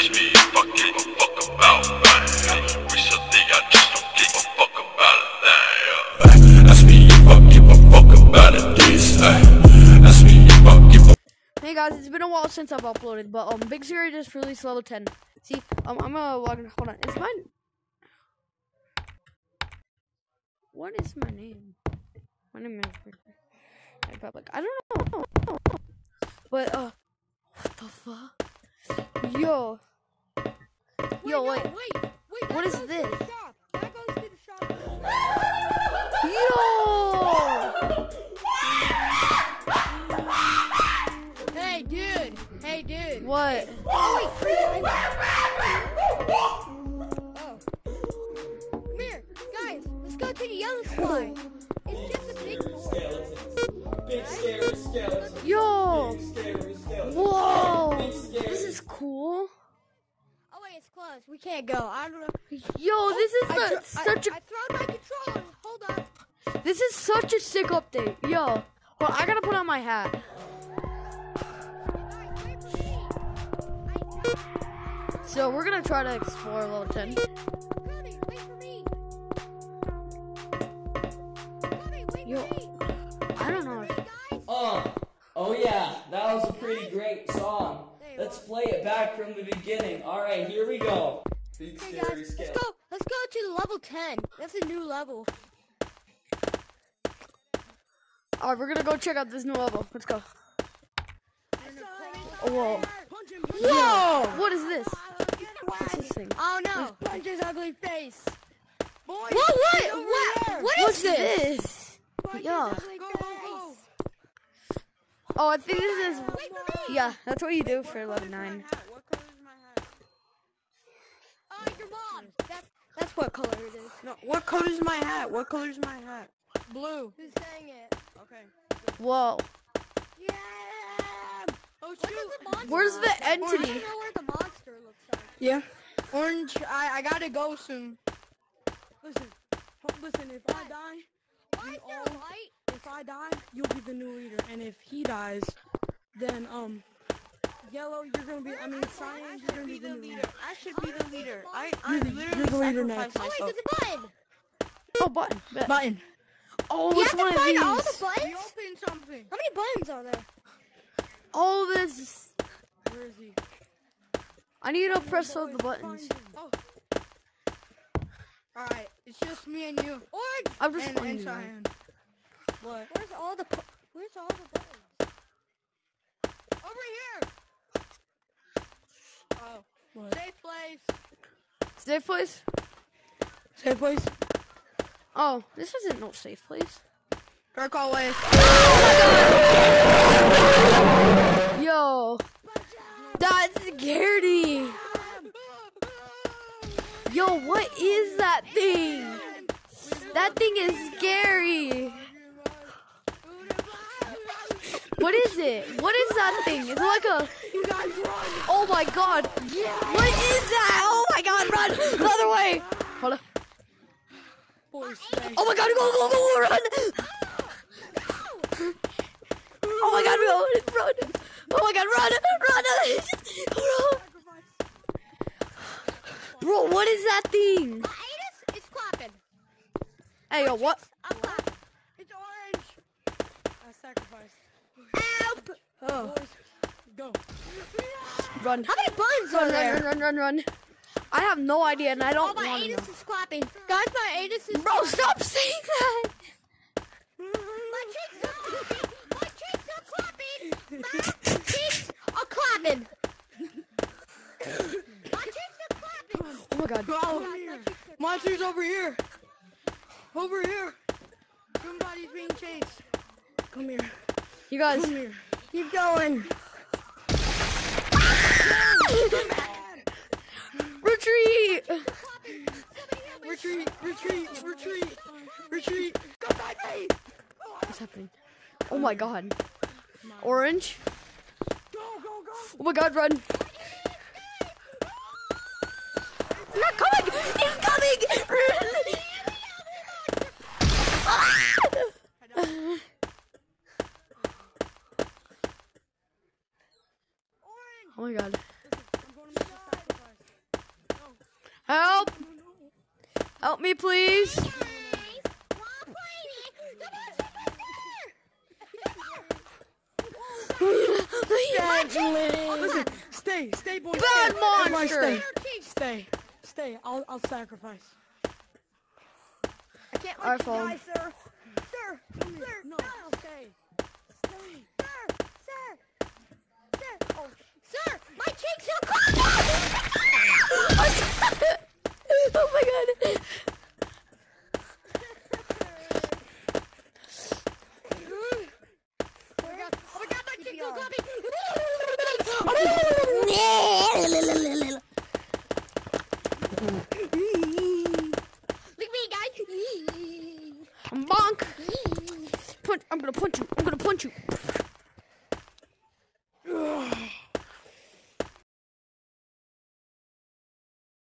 Hey guys, it's been a while since I've uploaded, but um, Big Zero just released level 10. See, um, I'm gonna log in. Hold on, is mine? What is my name? My name is Big Zero. Public. I don't know. But uh, what the fuck? Yo, yo, wait. wait, wait. What is this? We can't go. I don't know. Yo, this is I, the, such a I, I throw my controller. Hold up. This is such a sick update. Yo. Well, I gotta put on my hat. Guys, wait for me. I, So we're gonna try to explore level 10. Connie, wait for me. Connie, wait Yo. I don't know. Hey, guys. Uh, oh yeah, that was a pretty great song. There you Let's go. play it back from the beginning. All right, here we go. Big Hey scary guys, let's skeleton. go. Let's go to the level 10. That's a new level. Alright, we're gonna go check out this new level. Let's go. Oh, whoa. Whoa! What is this? What's this thing? Oh no! Punch his ugly face. Boy, What? What? What? What What's is this? Punch Yeah. his ugly face. Oh, I think this is. Wait for me. Yeah, that's what you do for level 9. Oh, your mom. That's that's what color it is. No, what color is my hat? What color is my hat? Blue. Who's saying it? Okay. Whoa. Yeah. Oh What does the monster Where's the look like? I entity? want know where the monster looks like. Yeah. Orange. I I gotta go soon. Listen. Listen. If I die, Why is there all- a light? If I die, you'll be the new leader, and if he dies, then um, yellow, you're gonna be. I mean, cyan, you're gonna be the new leader. I should be the leader. I, I You're the- literally you're the leader sacrificed now. Oh wait, myself. there's a button. Oh, button. Bet. Button. Oh, You it's have one to of find all the these. buttons. open something. How many buttons are there? Oh, this. Where is he? I need to press all the buttons. Oh. All right. It's just me and you. Orange. I'm just And, finding and them. cyan. What? Where's all the Where's all the buttons? Over here. Oh. What? Safe place. Safe place? Safe place. Oh, this isn't no safe place. Dark hallway. Yo, that scared me. Yo, what is that thing? That thing is scary. What is it? What is that thing? Is it like a? You guys run! Oh my god! Yeah. What is that? Oh my god! Run the other way! Hold on. Oh my god! Go go go! Run! Oh my god! Run! Run! Oh my god! Run! Run! Run! Bro, what is that thing? Clapping. Hey, yo, what? I'm clapping. It's orange. I sacrificed. Help! Oh, Go. run. How many buttons are Run, there? run, run, run, run, run. I have no idea, and I Oh, don't my want to know. Adis is clapping. Guys, my Adis is Bro, stop saying that. My cheeks are clapping. My cheeks are clapping. My cheeks are clapping. My cheeks are clapping. Oh my god. Oh, My monsters over here. Over here. Somebody's being chased. Come here. You guys. Come here. Keep going. Retreat! Retreat. Retreat. Retreat. Retreat. Back me. What's happening? Oh my god. Orange? Go, go, go. Oh my god, run. Oh my god. Help! Help me, please. Guys, while playing it, the monster's right there. Listen, stay, stay, boys. Bad stay. Monster. Stay, stay, stay. I'll, I'll sacrifice. I can't Our let you phone. die, sir. Sir, sir, No, no. stay. Sir, sir, sir. Oh, Look at me, guys. Bonk. Punch. I'm gonna punch you. I'm gonna punch you.